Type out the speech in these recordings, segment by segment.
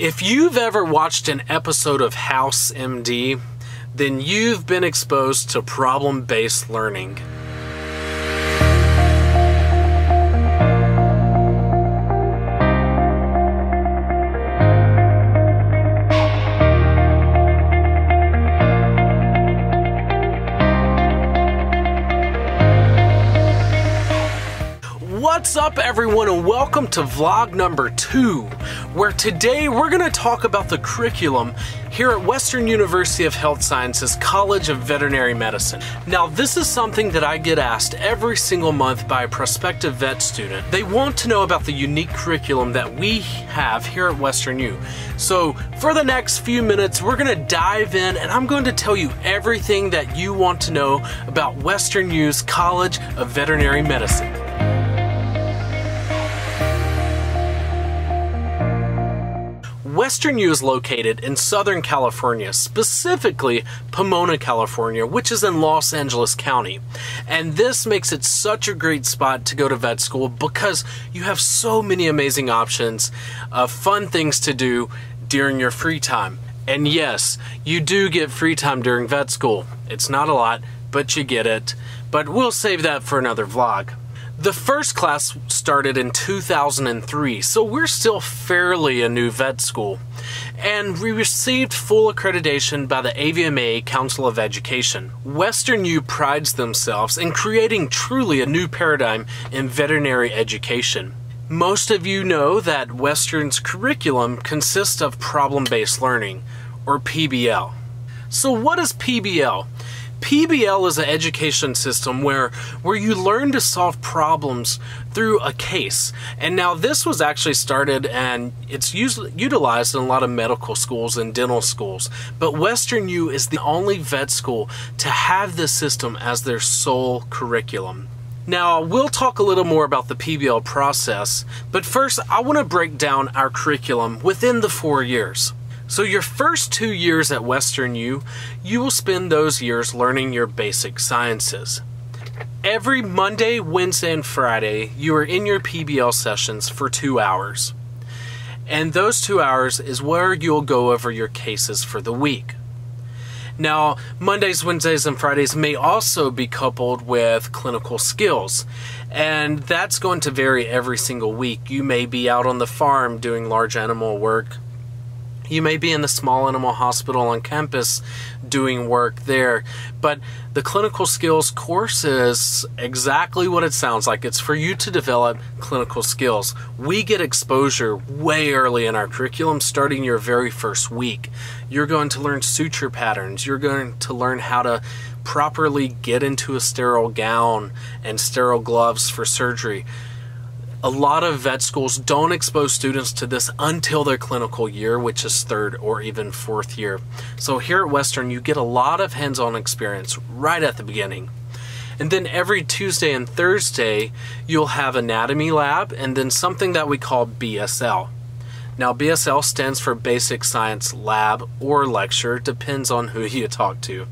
If you've ever watched an episode of House MD, then you've been exposed to problem based learning. Up, everyone, and welcome to vlog number two, where today we're going to talk about the curriculum here at Western University of Health Sciences College of Veterinary Medicine. Now, this is something that I get asked every single month by a prospective vet student. They want to know about the unique curriculum that we have here at Western U. So, for the next few minutes, we're going to dive in and I'm going to tell you everything that you want to know about Western U's College of Veterinary Medicine. Western U is located in Southern California, specifically Pomona, California, which is in Los Angeles County. And this makes it such a great spot to go to vet school because you have so many amazing options of fun things to do during your free time. And yes, you do get free time during vet school. It's not a lot, but you get it. But we'll save that for another vlog. The first class started in 2003, so we're still fairly a new vet school. And we received full accreditation by the AVMA Council of Education. Western U prides themselves in creating truly a new paradigm in veterinary education. Most of you know that Western's curriculum consists of problem based learning, or PBL. So, what is PBL? PBL is an education system where where you learn to solve problems through a case. And now this was actually started and it's used, utilized in a lot of medical schools and dental schools. But Western U is the only vet school to have this system as their sole curriculum. Now, we'll talk a little more about the PBL process, but first I want to break down our curriculum within the 4 years. So, your first two years at Western U, you will spend those years learning your basic sciences. Every Monday, Wednesday, and Friday, you are in your PBL sessions for two hours. And those two hours is where you'll go over your cases for the week. Now, Mondays, Wednesdays, and Fridays may also be coupled with clinical skills, and that's going to vary every single week. You may be out on the farm doing large animal work, you may be in the small animal hospital on campus doing work there, but the clinical skills course is exactly what it sounds like. It's for you to develop clinical skills. We get exposure way early in our curriculum, starting your very first week. You're going to learn suture patterns, you're going to learn how to properly get into a sterile gown and sterile gloves for surgery a lot of vet schools don't expose students to this until their clinical year, which is third or even fourth year. So here at Western, you get a lot of hands on experience right at the beginning. And then every Tuesday and Thursday, you'll have anatomy lab and then something that we call BSL. Now, BSL stands for Basic Science Lab or Lecture, depends on who you talk to.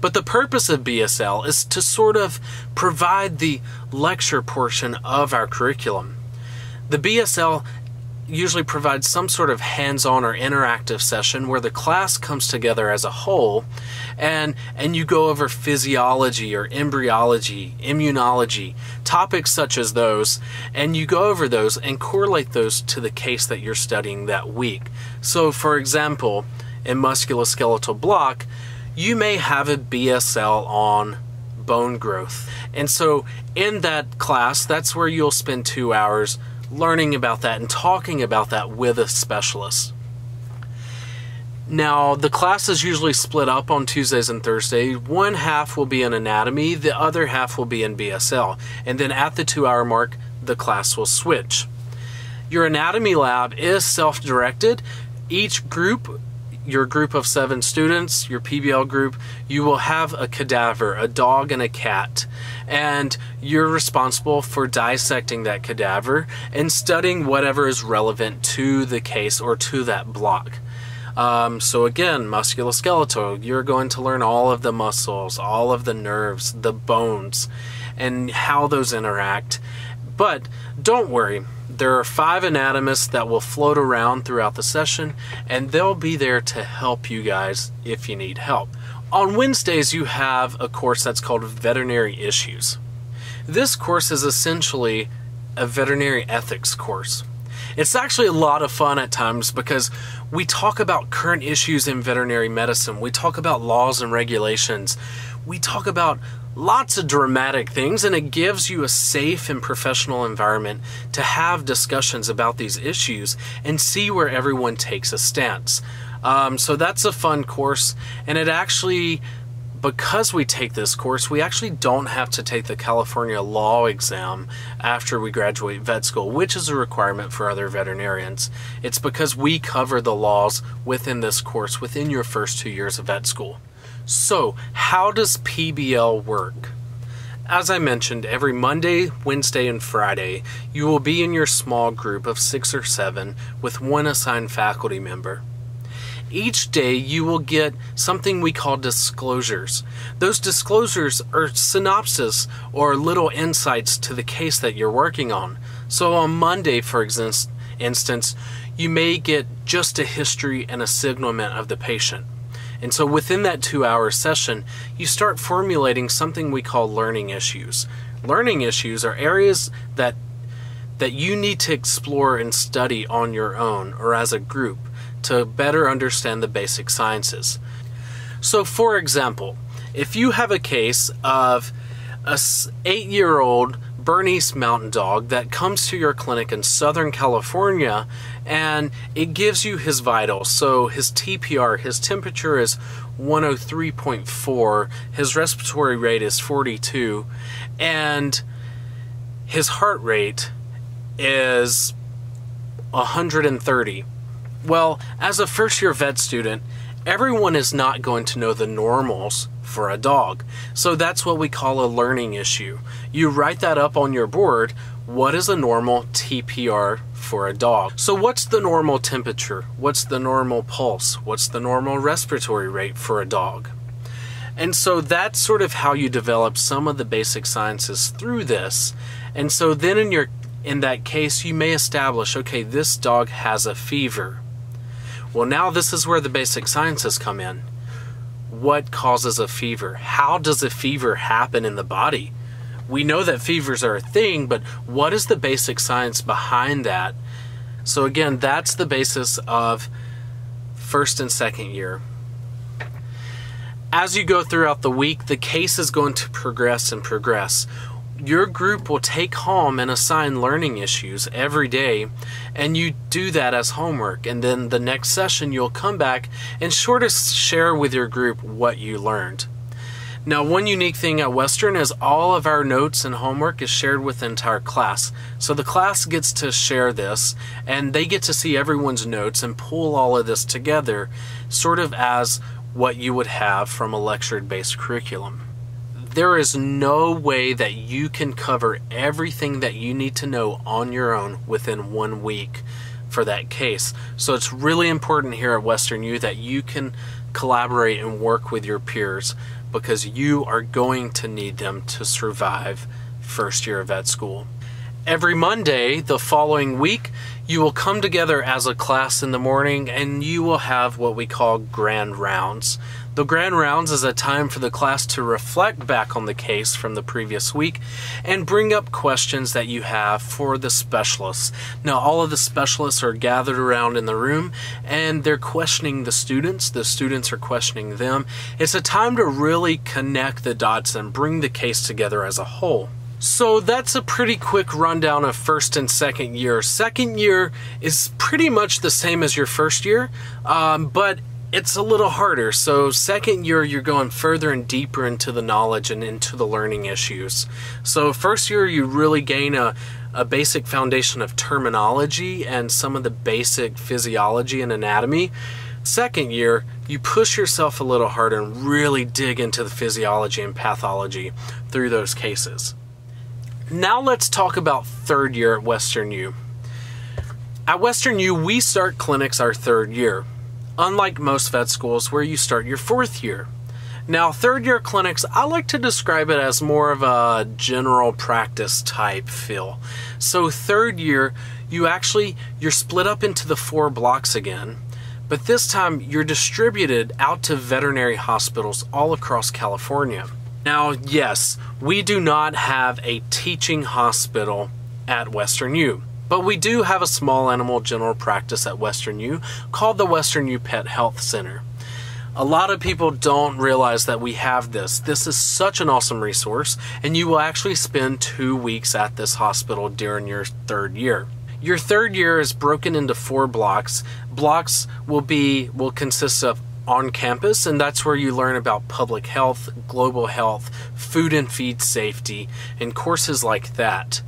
But the purpose of BSL is to sort of provide the lecture portion of our curriculum. The BSL usually provides some sort of hands-on or interactive session where the class comes together as a whole and and you go over physiology or embryology, immunology, topics such as those and you go over those and correlate those to the case that you're studying that week. So for example, in musculoskeletal block, you may have a BSL on bone growth. And so in that class, that's where you'll spend 2 hours learning about that and talking about that with a specialist. Now, the class is usually split up on Tuesdays and Thursdays. One half will be in anatomy, the other half will be in BSL. And then at the two hour mark, the class will switch. Your anatomy lab is self directed. Each group your group of seven students, your PBL group, you will have a cadaver, a dog and a cat. And you're responsible for dissecting that cadaver and studying whatever is relevant to the case or to that block. Um, so again, musculoskeletal, you're going to learn all of the muscles, all of the nerves, the bones, and how those interact But don't worry, there are five anatomists that will float around throughout the session, and they'll be there to help you guys if you need help. On Wednesdays, you have a course that's called Veterinary Issues. This course is essentially a veterinary ethics course. It's actually a lot of fun at times because we talk about current issues in veterinary medicine. We talk about laws and regulations. We talk about lots of dramatic things, and it gives you a safe and professional environment to have discussions about these issues and see where everyone takes a stance. Um, so that's a fun course, and it actually because we take this course, we actually don't have to take the California law exam after we graduate vet school, which is a requirement for other veterinarians. It's because we cover the laws within this course within your first two years of vet school. So, how does PBL work? As I mentioned, every Monday, Wednesday, and Friday, you will be in your small group of six or seven with one assigned faculty member each day you will get something we call disclosures. Those disclosures are synopsis or little insights to the case that you're working on. So on Monday, for instance, you may get just a history and a signalment of the patient. And so within that two hour session, you start formulating something we call learning issues. Learning issues are areas that that you need to explore and study on your own or as a group to better understand the basic sciences. So, for example, if you have a case of a eight year old Bernese mountain dog that comes to your clinic in Southern California and it gives you his vitals. So his TPR, his temperature is 103.4, his respiratory rate is 42, and his heart rate is 130. Well, as a first year vet student, everyone is not going to know the normals for a dog. So that's what we call a learning issue. You write that up on your board. What is a normal TPR for a dog? So, what's the normal temperature? What's the normal pulse? What's the normal respiratory rate for a dog? And so that's sort of how you develop some of the basic sciences through this. And so then in your in that case you may establish okay, this dog has a fever. Well, now this is where the basic sciences come in. What causes a fever? How does a fever happen in the body? We know that fevers are a thing, but what is the basic science behind that? So, again, that's the basis of first and second year. As you go throughout the week, the case is going to progress and progress your group will take home and assign learning issues every day, and you do that as homework. And then the next session, you'll come back and sort of share with your group what you learned. Now, one unique thing at Western is all of our notes and homework is shared with the entire class. So the class gets to share this, and they get to see everyone's notes and pull all of this together, sort of as what you would have from a lecture based curriculum there is no way that you can cover everything that you need to know on your own within one week for that case. So it's really important here at Western U that you can collaborate and work with your peers because you are going to need them to survive first year of vet school. Every Monday the following week, you will come together as a class in the morning and you will have what we call grand rounds. The grand rounds is a time for the class to reflect back on the case from the previous week and bring up questions that you have for the specialists. Now, all of the specialists are gathered around in the room and they're questioning the students. The students are questioning them. It's a time to really connect the dots and bring the case together as a whole. So that's a pretty quick rundown of first and second year. Second year is pretty much the same as your first year, um, but it's a little harder. So, second year, you're going further and deeper into the knowledge and into the learning issues. So, first year, you really gain a, a basic foundation of terminology and some of the basic physiology and anatomy. Second year, you push yourself a little harder and really dig into the physiology and pathology through those cases. Now let's talk about third year at Western U. At Western U, we start clinics our third year, unlike most vet schools where you start your fourth year. Now, third year clinics, I like to describe it as more of a general practice type feel. So, third year, you actually you're split up into the four blocks again, but this time you're distributed out to veterinary hospitals all across California. Now, yes, we do not have a teaching hospital at Western U. But we do have a small animal general practice at Western U called the Western U Pet Health Center. A lot of people don't realize that we have this. This is such an awesome resource, and you will actually spend two weeks at this hospital during your third year. Your third year is broken into four blocks. Blocks will be will consist of on campus, and that's where you learn about public health, global health, food and feed safety, and courses like that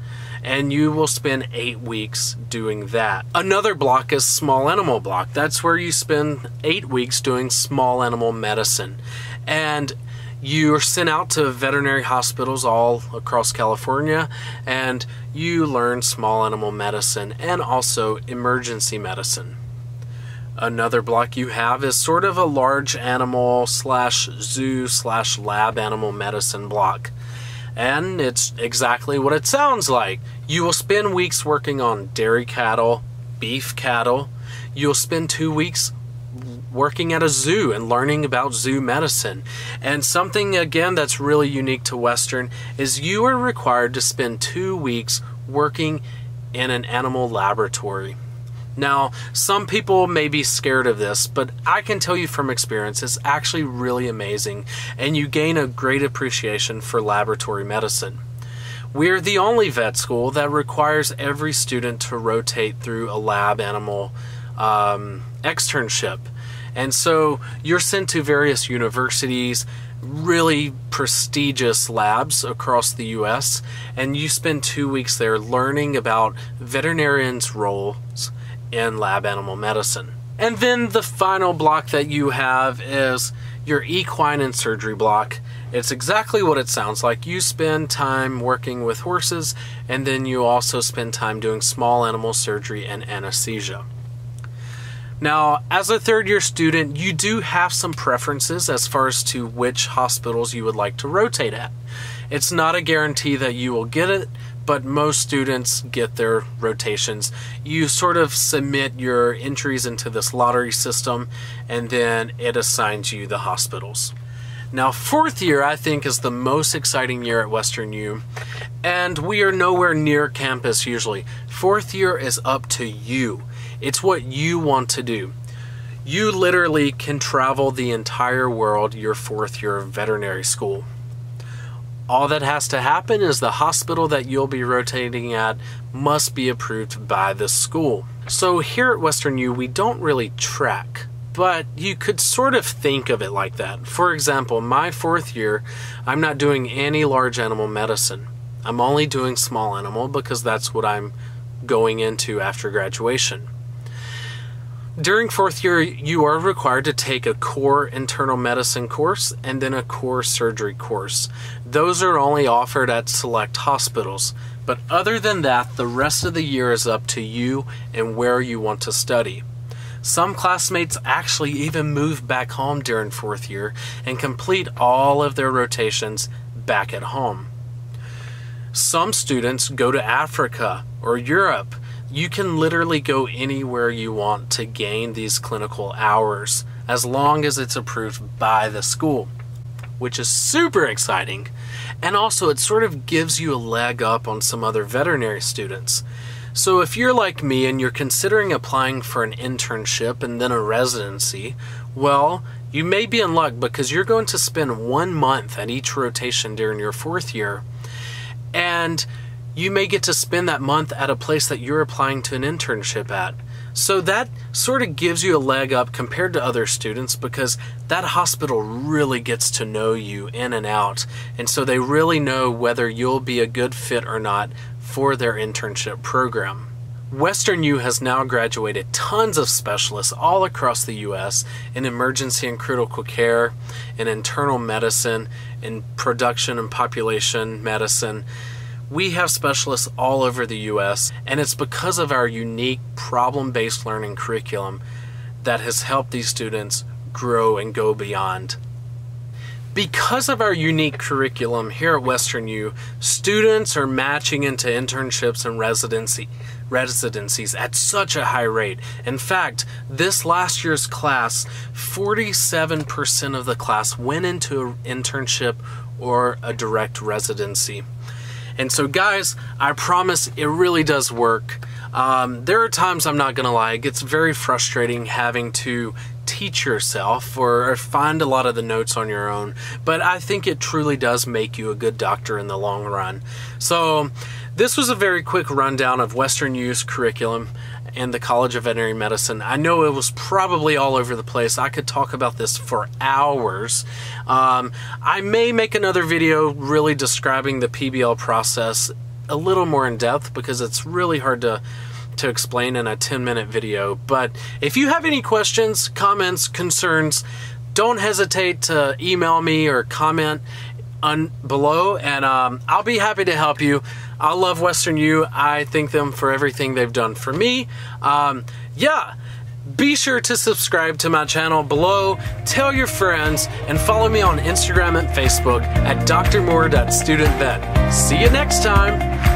and you will spend eight weeks doing that. Another block is small animal block. That's where you spend eight weeks doing small animal medicine. And you're sent out to veterinary hospitals all across California and you learn small animal medicine and also emergency medicine. Another block you have is sort of a large animal slash zoo slash lab animal medicine block. And it's exactly what it sounds like. You will spend weeks working on dairy cattle, beef cattle. You'll spend two weeks working at a zoo and learning about zoo medicine. And something, again, that's really unique to Western is you are required to spend two weeks working in an animal laboratory. Now, some people may be scared of this, but I can tell you from experience it's actually really amazing and you gain a great appreciation for laboratory medicine. We're the only vet school that requires every student to rotate through a lab animal um, externship. And so you're sent to various universities, really prestigious labs across the US, and you spend two weeks there learning about veterinarians' roles in lab animal medicine. And then the final block that you have is your equine and surgery block. It's exactly what it sounds like. You spend time working with horses, and then you also spend time doing small animal surgery and anesthesia. Now, as a third year student, you do have some preferences as far as to which hospitals you would like to rotate at. It's not a guarantee that you will get it, but most students get their rotations. You sort of submit your entries into this lottery system and then it assigns you the hospitals. Now, fourth year, I think, is the most exciting year at Western U, and we are nowhere near campus usually. Fourth year is up to you, it's what you want to do. You literally can travel the entire world your fourth year of veterinary school. All that has to happen is the hospital that you'll be rotating at must be approved by the school. So here at Western U, we don't really track, but you could sort of think of it like that. For example, my fourth year, I'm not doing any large animal medicine. I'm only doing small animal because that's what I'm going into after graduation. During fourth year, you are required to take a core internal medicine course and then a core surgery course. Those are only offered at select hospitals, but other than that, the rest of the year is up to you and where you want to study. Some classmates actually even move back home during fourth year and complete all of their rotations back at home. Some students go to Africa or Europe you can literally go anywhere you want to gain these clinical hours as long as it's approved by the school, which is super exciting. And also, it sort of gives you a leg up on some other veterinary students. So, if you're like me and you're considering applying for an internship and then a residency, well, you may be in luck because you're going to spend one month at each rotation during your fourth year. And you may get to spend that month at a place that you're applying to an internship at. So that sort of gives you a leg up compared to other students because that hospital really gets to know you in and out. And so they really know whether you'll be a good fit or not for their internship program. Western U has now graduated tons of specialists all across the U.S. in emergency and critical care, in internal medicine, in production and population medicine. We have specialists all over the US, and it's because of our unique problem based learning curriculum that has helped these students grow and go beyond. Because of our unique curriculum here at Western U, students are matching into internships and residency residencies at such a high rate. In fact, this last year's class, 47% of the class went into an internship or a direct residency. And so, guys, I promise it really does work. Um, there are times I'm not going to lie, it gets very frustrating having to teach yourself or, find a lot of the notes on your own, but I think it truly does make you a good doctor in the long run. So, this was a very quick rundown of Western U's curriculum and the College of Veterinary Medicine. I know it was probably all over the place. I could talk about this for hours. Um, I may make another video really describing the PBL process a little more in depth because it's really hard to to explain in a 10 minute video. But if you have any questions, comments, concerns, don't hesitate to email me or comment on below and um, I'll be happy to help you. I love Western U. I thank them for everything they've done for me. Um, yeah. Be sure to subscribe to my channel below, tell your friends, and follow me on Instagram and Facebook at drmoore.studentvet. See you next time!